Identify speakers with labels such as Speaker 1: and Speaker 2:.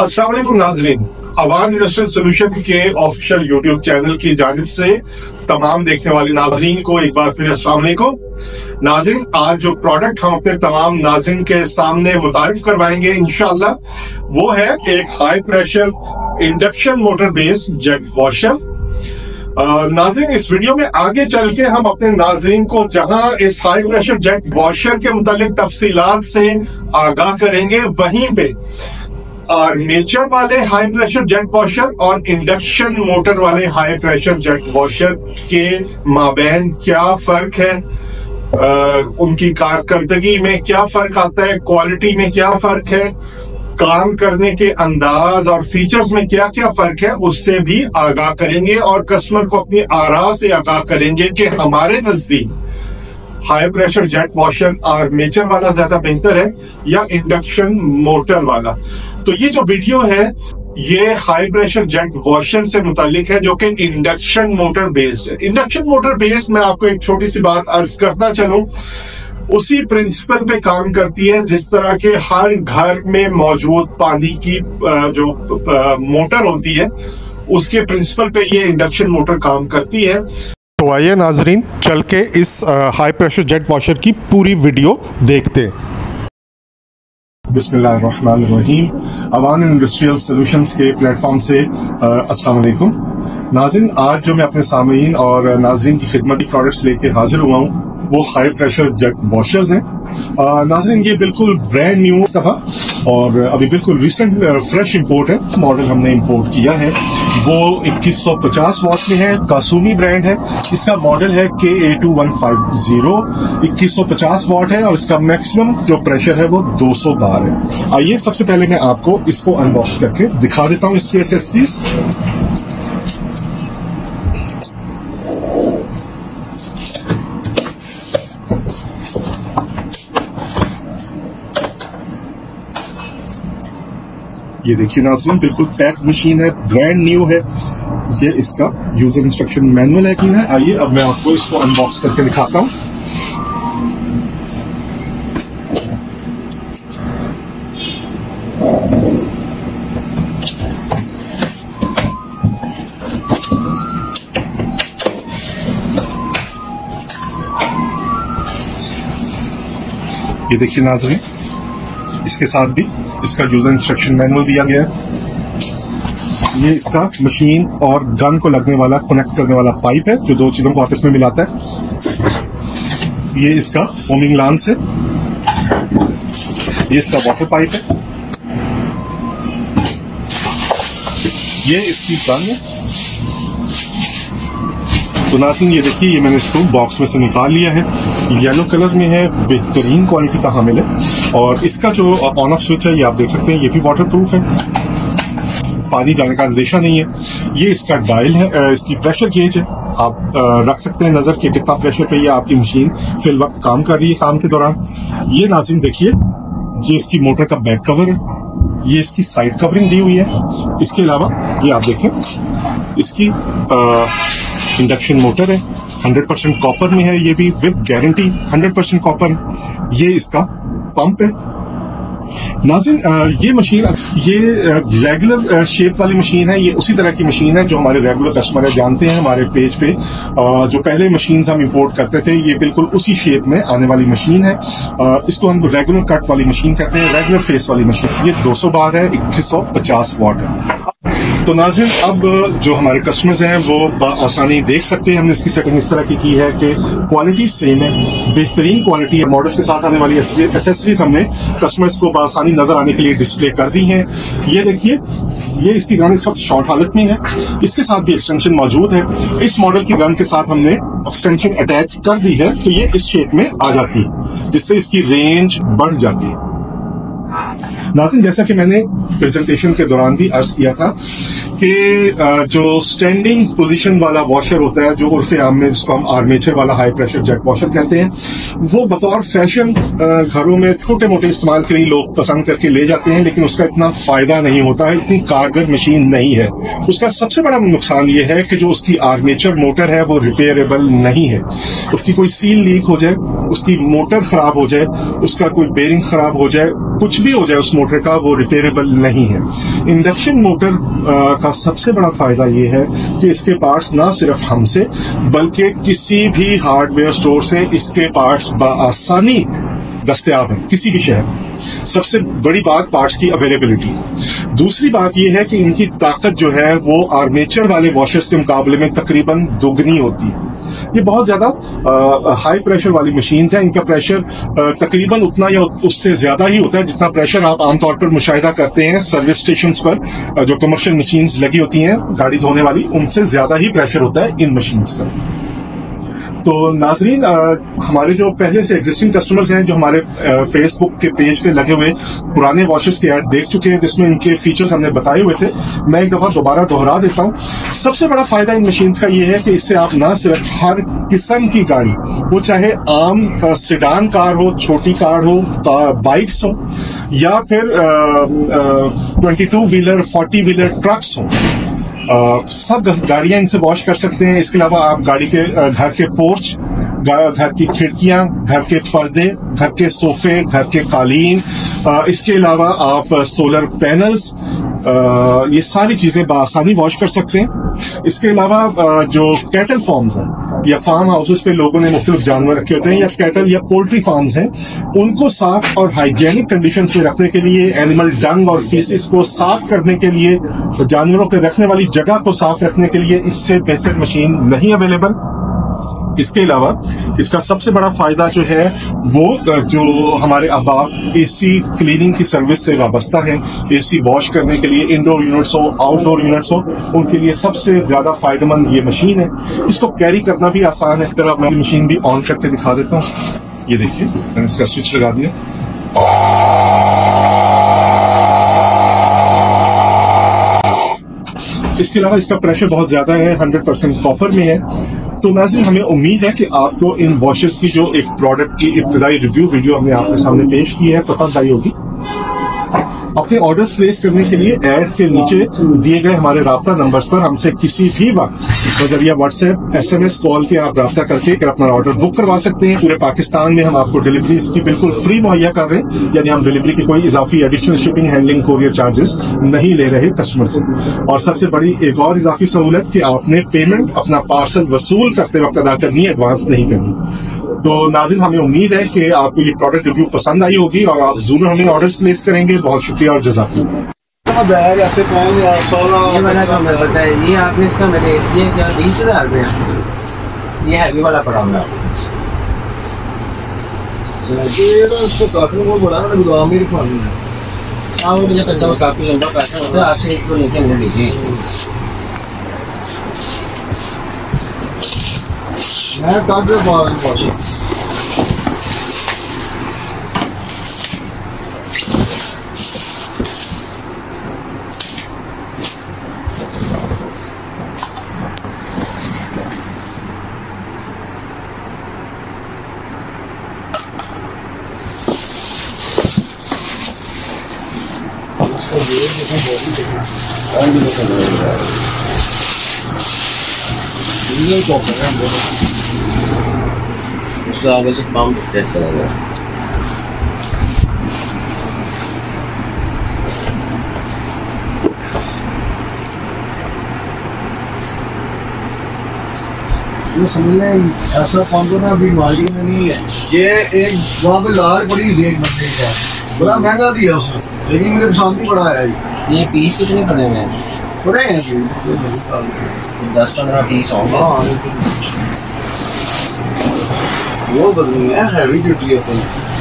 Speaker 1: असलम नाजरीन। Awan industrial solution के official YouTube channel की जानब से तमाम देखने वाले नाजरीन को एक बार फिर असलम नाजरीन, आज जो प्रोडक्ट हम अपने तमाम नाजरीन के सामने मुतारफ करवाएँगे इनशाला वो है एक high pressure induction motor based jet washer नाजरीन, इस वीडियो में आगे चल के हम अपने नाजरीन को जहाँ इस हाई प्रेशर जेट वॉशर के मुतालिक तफसीलात से आगाह करेंगे, वहीं पे। और नेचर वाले हाई प्रेशर जेट वॉशर और इंडक्शन मोटर वाले हाई प्रेशर जेट वॉशर के माबेन क्या फ़र्क है? आ, उनकी कारकर्दगी में क्या फ़र्क आता है? क्वालिटी में क्या फ़र्क है? काम करने के अंदाज और फीचर्स में क्या क्या फ़र्क है? उससे भी आगाह करेंगे और कस्टमर को अपनी आरा से आगाह करेंगे कि हमारे नज़दीक high pressure jet washer armature वाला ज़्यादा बेहतर है या इंडक्शन मोटर वाला तो ये जो वीडियो है, ये हाई प्रेशर जेट वॉशर से मुतालिक है, जो कि इंडक्शन मोटर बेस्ड है। इंडक्शन मोटर बेस्ड मैं आपको एक छोटी सी बात अर्ज़ करता चलूँ। उसी प्रिंसिपल पे काम करती है, जिस तरह के हर घर में मौजूद पानी की जो मोटर होती है, उसके प्रिंसिपल पे ये इंडक्शन मोटर काम करती है।
Speaker 2: तो आइए नाजरीन, चल के इस हाई प्रेशर जेट वॉशर की पूरी वीडियो देखते हैं।
Speaker 1: बिस्मिल्लाम अवान इंडस्ट्रियल सॉल्यूशंस के प्लेटफॉर्म से अस्सलाम वालेकुम नाजिन, आज जो मैं अपने सामीन और नाजरीन की खिदमत की प्रोडक्ट्स लेके हाजिर हुआ हूँ, वो हाई प्रेशर जेट वॉशर्स हैं। नाजरीन, ये बिल्कुल ब्रांड न्यू था और अभी बिल्कुल रिसेंट फ्रेश इंपोर्ट है। मॉडल हमने इंपोर्ट किया है। वो 2150 वॉट में है कासूमी ब्रांड है। इसका मॉडल है K A two one five zero इक्कीस सौ पचास वॉट है, और इसका मैक्सिमम जो प्रेशर है वो 200 बार है। आइए, सबसे पहले मैं आपको इसको अनबॉक्स करके दिखा देता हूँ इसकी एसेसरीज ये देखिए नाजरीन बिल्कुल पैक मशीन है ब्रांड न्यू है। ये इसका यूज़र इंस्ट्रक्शन मैनुअल है कि है आइए, अब मैं आपको इसको अनबॉक्स करके दिखाता हूँ। ये देखिए नाजरीन इसके साथ भी इसका यूज़र इंस्ट्रक्शन मैनुअल दिया गया है। ये इसका मशीन और गन को लगने वाला कनेक्ट करने वाला पाइप है, जो दो चीज़ों को आपस में मिलाता है। ये इसका फोमिंग लांस है। ये इसका वाटर पाइप है। ये इसकी गन है। तो नासिन ये देखिए, ये मैंने इसको बॉक्स में से निकाल लिया है। येलो कलर में है, बेहतरीन क्वालिटी का हामिल है। और इसका जो ऑन ऑफ़ स्विच है, ये आप देख सकते हैं, ये भी वाटर प्रूफ है। पानी जाने का अंदेशा नहीं है। ये इसका डायल है इसकी प्रेशर गेज है। आप रख सकते हैं नज़र के कितना प्रेशर पे ये आपकी मशीन फिल वक्त काम कर रही है काम के दौरान। ये नाजिम देखिए, ये इसकी मोटर का बैक कवर है। ये इसकी साइड कवरिंग दी हुई है। इसके अलावा, ये आप देखें, इसकी इंडक्शन मोटर है 100 परसेंट कॉपर में है, ये भी विद गारंटी 100 परसेंट कॉपर ये इसका पंप है। नाजिन ये मशीन ये रेगुलर शेप वाली मशीन है, ये उसी तरह की मशीन है जो हमारे रेगुलर कस्टमर है, जानते हैं हमारे पेज पे। जो पहले मशीन हम इंपोर्ट करते थे, ये बिल्कुल उसी शेप में आने वाली मशीन है। इसको हम रेगुलर कट वाली मशीन कहते हैं रेगुलर फेस वाली मशीन ये 200 बार है, इक्कीस सौ पचास वॉट है। तो नाजिर अब जो हमारे कस्टमर्स हैं, वो आसानी देख सकते हैं हमने इसकी सेटिंग इस तरह की की है कि क्वालिटी सेम है, बेहतरीन क्वालिटी है। मॉडल्स के साथ आने वाली एसेसरीज हमने कस्टमर्स को आसानी नज़र आने के लिए डिस्प्ले कर दी है। ये देखिए, ये इसकी गन इस वक्त शॉर्ट हालत में है। इसके साथ भी एक्सटेंशन मौजूद है। इस मॉडल की गन के साथ हमने एक्सटेंशन अटैच कर दी है तो ये इस शेप में आ जाती है, जिससे इसकी रेंज बढ़ जाती है। नाजिन, जैसा कि मैंने प्रेजेंटेशन के दौरान भी अर्ज़ किया था कि जो स्टैंडिंग पोजीशन वाला वॉशर होता है, जो उर्फ़ आम में, जिसको हम आर्मेचर वाला हाई प्रेशर जेट वॉशर कहते हैं, वो बतौर फ़ैशन घरों में छोटे मोटे इस्तेमाल के लिए लोग पसंद करके ले जाते हैं, लेकिन उसका इतना फ़ायदा नहीं होता है, इतनी कारगर मशीन नहीं है। उसका सबसे बड़ा नुकसान ये है कि जो उसकी आर्मेचर मोटर है, वो रिपेयरेबल नहीं है। उसकी कोई सील लीक हो जाए, उसकी मोटर खराब हो जाए, उसका कोई बेरिंग खराब हो जाए कुछ भी हो जाए उस मोटर का, वो रिपेयरेबल नहीं है। इंडक्शन मोटर का सबसे बड़ा फ़ायदा ये है कि इसके पार्ट्स ना सिर्फ़ हमसे, बल्कि किसी भी हार्डवेयर स्टोर से इसके पार्ट्स बआसानी दस्तयाब हैं, किसी भी शहर सबसे बड़ी बात पार्ट्स की अवेलेबिलिटी दूसरी बात यह है कि इनकी ताकत जो है, वो आर्मेचर वाले वॉशर्स के मुकाबले में तकरीबन दुगनी होती है। ये बहुत ज़्यादा हाई प्रेशर वाली मशीन है। इनका प्रेशर तकरीबन उतना या उससे ज़्यादा ही होता है जितना प्रेशर आप आमतौर पर मुशाहिदा करते हैं सर्विस स्टेशन पर जो कमर्शियल मशीन लगी होती हैं, गाड़ी धोने वाली, उनसे ज़्यादा ही प्रेशर होता है इन मशीन का तो नाजरीन हमारे जो पहले से एग्जिस्टिंग कस्टमर्स हैं, जो हमारे फेसबुक के पेज पे लगे हुए, पुराने वॉशेस के ऐड देख चुके हैं, जिसमें इनके फीचर्स हमने बताए हुए थे। मैं एक दफ़ा दोबारा दोहरा देता हूँ। सबसे बड़ा फ़ायदा इन मशीन्स का ये है कि इससे आप ना सिर्फ़ हर किस्म की गाड़ी, वो चाहे आम सिडान कार हो, छोटी कार हो बाइक्स हो, या फिर twenty two wheeler forty wheeler trucks हो। सब गाड़िया इनसे वॉश कर सकते हैं। इसके अलावा आप गाड़ी के घर के पोर्च घर की खिड़कियाँ, घर के पर्दे, घर के सोफे, घर के कालीन इसके अलावा आप सोलर पैनल्स ये सारी चीज़ें बआसानी वॉश कर सकते हैं। इसके अलावा जो कैटल फार्म्स हैं, या फार्म हाउसेस पे लोगों ने मुख्तलिफ़ जानवर रखे होते हैं, या कैटल या पोल्ट्री फार्म्स हैं, उनको साफ़ और हाइजेनिक कंडीशंस में रखने के लिए एनिमल डंग और फीसिस को साफ़ करने के लिए जानवरों के रखने वाली जगह को साफ़ रखने के लिए इससे बेहतर मशीन नहीं अवेलेबल इसके अलावा इसका सबसे बड़ा फ़ायदा जो है, वो जो हमारे अहबाब एसी क्लीनिंग की सर्विस से वाबस्ता है। एसी वॉश करने के लिए इंडोर यूनिट्स हो आउटडोर यूनिट्स हो, उनके लिए सबसे ज़्यादा फ़ायदेमंद ये मशीन है। इसको कैरी करना भी आसान है। इस तरह मैं मशीन भी ऑन करके दिखा देता हूँ। ये देखिए, मैंने इसका स्विच लगा दिया। इसके अलावा इसका प्रेशर बहुत ज़्यादा है 100 परसेंट कॉपर में है। तो नाजी हमें उम्मीद है कि आपको इन वॉशेस की जो एक प्रोडक्ट की इब्तदाई रिव्यू वीडियो हमने आपके सामने पेश की है, पसंद आई होगी। अपने ऑर्डर्स प्लेस करने के लिए एड के नीचे दिए गए हमारे रबता नंबर्स पर हमसे किसी भी वक्त नज़रिया WhatsApp S M S call के आप रब्ता करके कर अपना ऑर्डर बुक करवा सकते हैं। पूरे पाकिस्तान में हम आपको डिलीवरी इसकी बिल्कुल फ्री मुहैया कर रहे हैं। यानी हम डिलीवरी की कोई इजाफी additional shipping handling courier charges नहीं ले रहे कस्टमर से। और सबसे बड़ी एक और इजाफी सहूलत कि आपने पेमेंट अपना पार्सल वसूल करते वक्त अदा करनी है एडवांस नहीं करनी। तो नाजिन हमें उम्मीद है कि आपको ये प्रोडक्ट रिव्यू पसंद आई होगी और आप ज़रूर हमें ऑर्डर्स प्लेस करेंगे। बहुत शुक्रिया और जजाक
Speaker 3: बैग ऐसे पहन लिया
Speaker 4: ये तो आपने इसका मैंने ये क्या बीस हज़ार रुपये? ये हैवी वाला पड़ा है
Speaker 3: तो इसको काटने को बड़ा मैंने गोदाम ही रखवानी है
Speaker 4: हाँ वो मुझे कहता हुआ काफ़ी लंबा काटा होता है आपसे एक को लेके अंदर लीजिए
Speaker 3: मैं काट रहा बाहर ही पास
Speaker 4: ये तो कर रहा है उसको आगे से पंप सेट करेगा
Speaker 3: ये समझ लें ऐसा पंप ना अभी मार्केट में नहीं है। ये एक वहाँ पे लार पड़ी थी एक बंदे का। बड़ा महँगा दिया उसने लेकिन मेरे पसंद ही बड़ा आया ये
Speaker 4: पीस कितने पड़े हुए हैं?
Speaker 3: बड़े हैं में।
Speaker 4: दस पंद्रह पीस होंगे।
Speaker 3: हाँ वो बदली है हैवी ड्यूटी है अपन